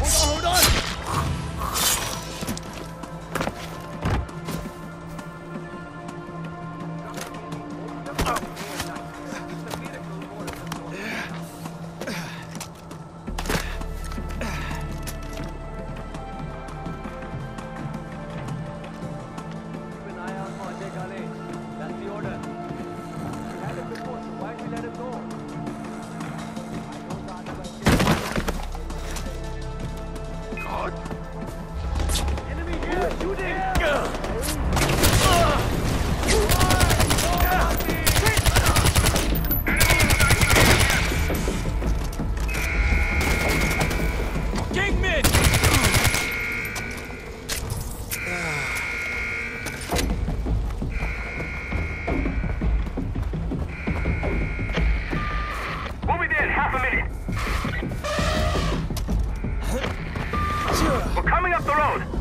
Hold on, hold on. coming up the road.